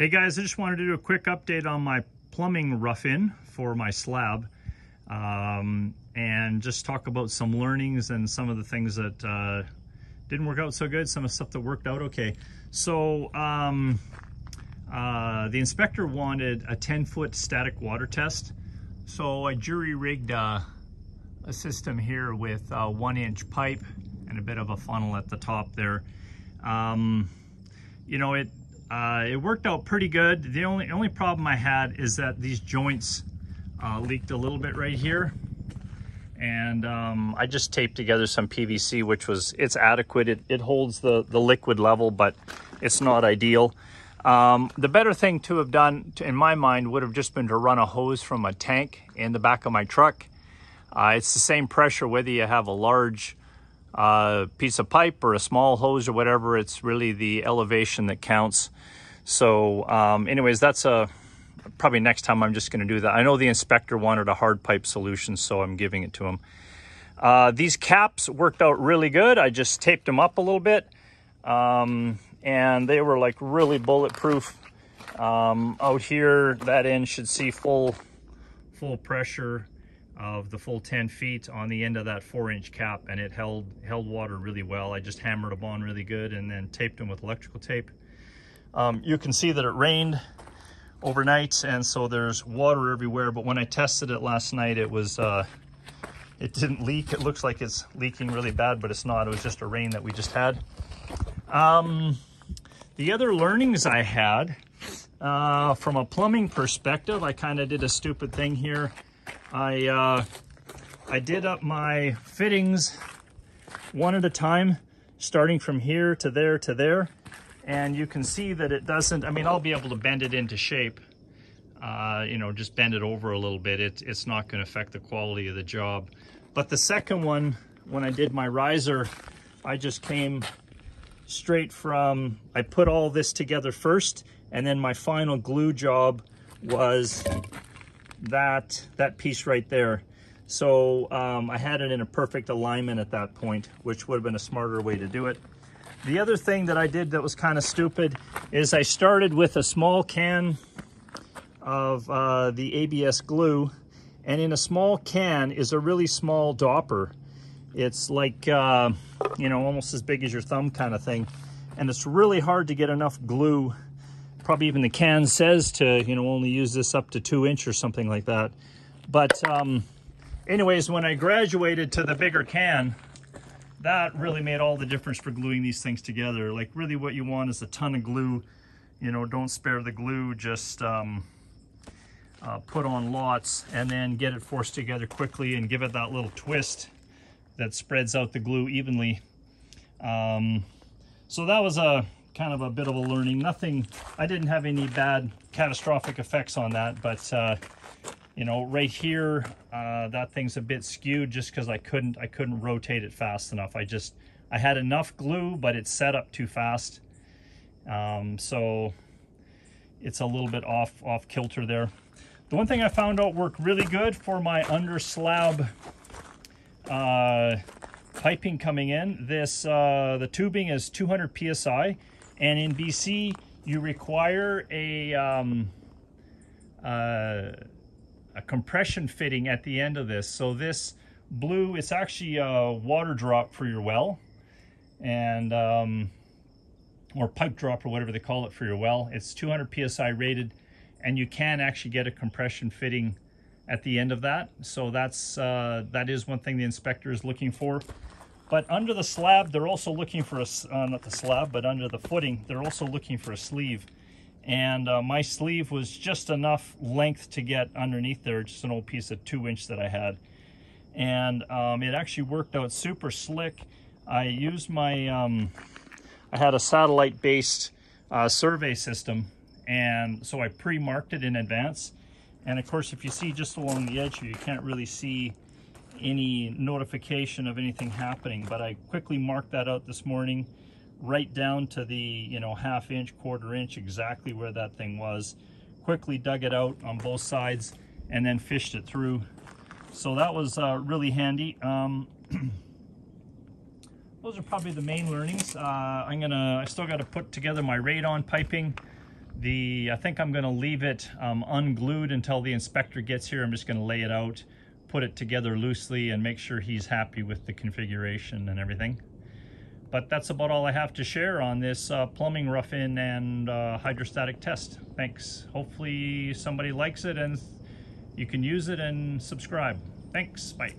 Hey guys, I just wanted to do a quick update on my plumbing rough-in for my slab um, and just talk about some learnings and some of the things that uh, didn't work out so good, some of the stuff that worked out okay. So um, uh, the inspector wanted a 10 foot static water test. So I jury rigged uh, a system here with a one inch pipe and a bit of a funnel at the top there. Um, you know, it uh, it worked out pretty good. The only only problem I had is that these joints uh, leaked a little bit right here. And um, I just taped together some PVC, which was, it's adequate. It, it holds the, the liquid level, but it's not ideal. Um, the better thing to have done, in my mind, would have just been to run a hose from a tank in the back of my truck. Uh, it's the same pressure whether you have a large uh, piece of pipe or a small hose or whatever. It's really the elevation that counts. So um, anyways, that's a probably next time I'm just going to do that. I know the inspector wanted a hard pipe solution, so I'm giving it to him. Uh, these caps worked out really good. I just taped them up a little bit. Um, and they were like really bulletproof. Um, out here, that end should see full, full pressure of the full 10 feet on the end of that four inch cap and it held held water really well. I just hammered them on really good and then taped them with electrical tape. Um, you can see that it rained overnight and so there's water everywhere but when I tested it last night it was uh, it didn't leak. It looks like it's leaking really bad but it's not. It was just a rain that we just had. Um, the other learnings I had uh, from a plumbing perspective, I kind of did a stupid thing here. I, uh, I did up my fittings one at a time, starting from here to there to there. And you can see that it doesn't, I mean, I'll be able to bend it into shape, uh, you know, just bend it over a little bit. It, it's not going to affect the quality of the job. But the second one, when I did my riser, I just came straight from, I put all this together first, and then my final glue job was that, that piece right there. So um, I had it in a perfect alignment at that point, which would have been a smarter way to do it. The other thing that I did that was kind of stupid is I started with a small can of uh, the ABS glue, and in a small can is a really small dauber. It's like, uh, you know, almost as big as your thumb kind of thing. And it's really hard to get enough glue. Probably even the can says to, you know, only use this up to two inch or something like that. But um, anyways, when I graduated to the bigger can, that really made all the difference for gluing these things together. Like really what you want is a ton of glue. You know, don't spare the glue, just um, uh, put on lots and then get it forced together quickly and give it that little twist that spreads out the glue evenly. Um, so that was a kind of a bit of a learning. Nothing, I didn't have any bad catastrophic effects on that, but uh, you know, right here, uh, that thing's a bit skewed just because I couldn't, I couldn't rotate it fast enough. I just, I had enough glue, but it's set up too fast. Um, so it's a little bit off, off kilter there. The one thing I found out worked really good for my under slab uh, piping coming in. This uh, The tubing is 200 PSI and in BC you require a, um, uh, a compression fitting at the end of this. So this blue, it's actually a water drop for your well and um, or pipe drop or whatever they call it for your well. It's 200 PSI rated and you can actually get a compression fitting at the end of that. So that's uh, that is one thing the inspector is looking for. But under the slab, they're also looking for a, uh, not the slab, but under the footing, they're also looking for a sleeve. And uh, my sleeve was just enough length to get underneath there, just an old piece of two inch that I had. And um, it actually worked out super slick. I used my, um, I had a satellite based uh, survey system. And so I pre-marked it in advance and of course, if you see just along the edge here, you can't really see any notification of anything happening. But I quickly marked that out this morning, right down to the, you know, half inch, quarter inch, exactly where that thing was. Quickly dug it out on both sides and then fished it through. So that was uh, really handy. Um, those are probably the main learnings. Uh, I'm gonna, I still got to put together my radon piping The I think I'm to leave it um, unglued until the inspector gets here. I'm just to lay it out, put it together loosely, and make sure he's happy with the configuration and everything. But that's about all I have to share on this uh, plumbing rough-in and uh, hydrostatic test. Thanks. Hopefully somebody likes it and you can use it and subscribe. Thanks. Bye.